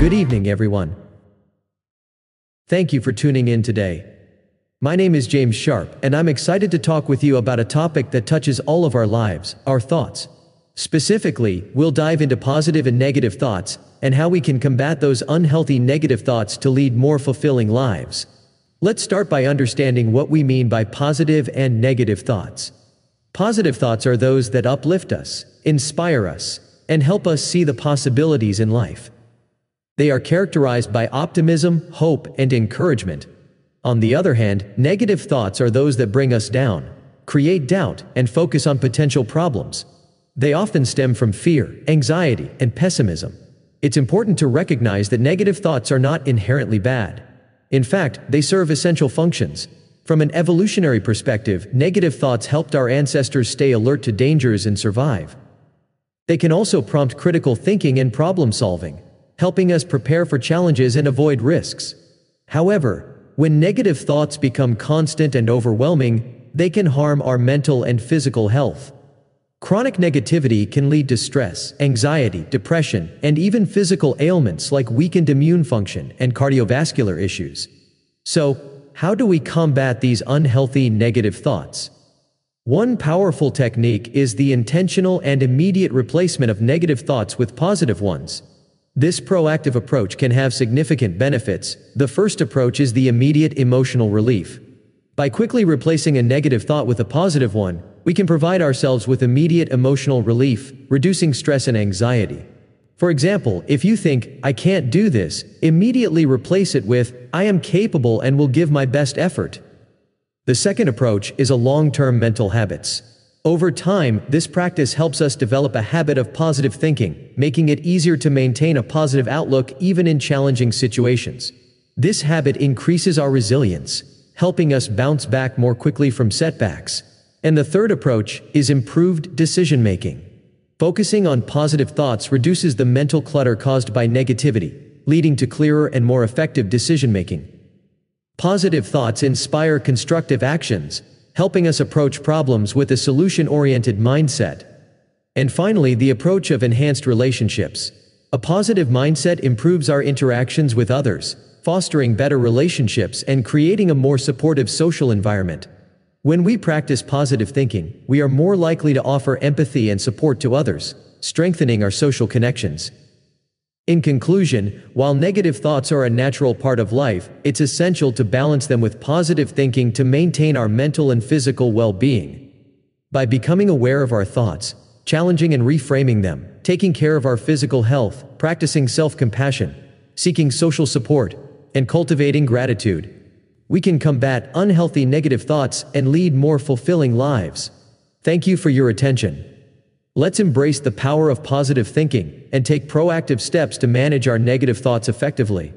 Good evening, everyone. Thank you for tuning in today. My name is James Sharp, and I'm excited to talk with you about a topic that touches all of our lives our thoughts. Specifically, we'll dive into positive and negative thoughts, and how we can combat those unhealthy negative thoughts to lead more fulfilling lives. Let's start by understanding what we mean by positive and negative thoughts. Positive thoughts are those that uplift us, inspire us, and help us see the possibilities in life. They are characterized by optimism, hope, and encouragement. On the other hand, negative thoughts are those that bring us down, create doubt, and focus on potential problems. They often stem from fear, anxiety, and pessimism. It's important to recognize that negative thoughts are not inherently bad. In fact, they serve essential functions. From an evolutionary perspective, negative thoughts helped our ancestors stay alert to dangers and survive. They can also prompt critical thinking and problem solving, helping us prepare for challenges and avoid risks. However, when negative thoughts become constant and overwhelming, they can harm our mental and physical health. Chronic negativity can lead to stress, anxiety, depression, and even physical ailments like weakened immune function and cardiovascular issues. So, how do we combat these unhealthy negative thoughts? One powerful technique is the intentional and immediate replacement of negative thoughts with positive ones. This proactive approach can have significant benefits. The first approach is the immediate emotional relief. By quickly replacing a negative thought with a positive one, we can provide ourselves with immediate emotional relief, reducing stress and anxiety. For example, if you think, I can't do this, immediately replace it with, I am capable and will give my best effort. The second approach is a long-term mental habits. Over time, this practice helps us develop a habit of positive thinking, making it easier to maintain a positive outlook even in challenging situations. This habit increases our resilience, helping us bounce back more quickly from setbacks. And the third approach is improved decision making. Focusing on positive thoughts reduces the mental clutter caused by negativity, leading to clearer and more effective decision making. Positive thoughts inspire constructive actions, helping us approach problems with a solution oriented mindset. And finally, the approach of enhanced relationships. A positive mindset improves our interactions with others, fostering better relationships and creating a more supportive social environment. When we practice positive thinking, we are more likely to offer empathy and support to others, strengthening our social connections. In conclusion, while negative thoughts are a natural part of life, it's essential to balance them with positive thinking to maintain our mental and physical well-being. By becoming aware of our thoughts, challenging and reframing them, taking care of our physical health, practicing self-compassion, seeking social support, and cultivating gratitude, we can combat unhealthy negative thoughts and lead more fulfilling lives. Thank you for your attention. Let's embrace the power of positive thinking and take proactive steps to manage our negative thoughts effectively.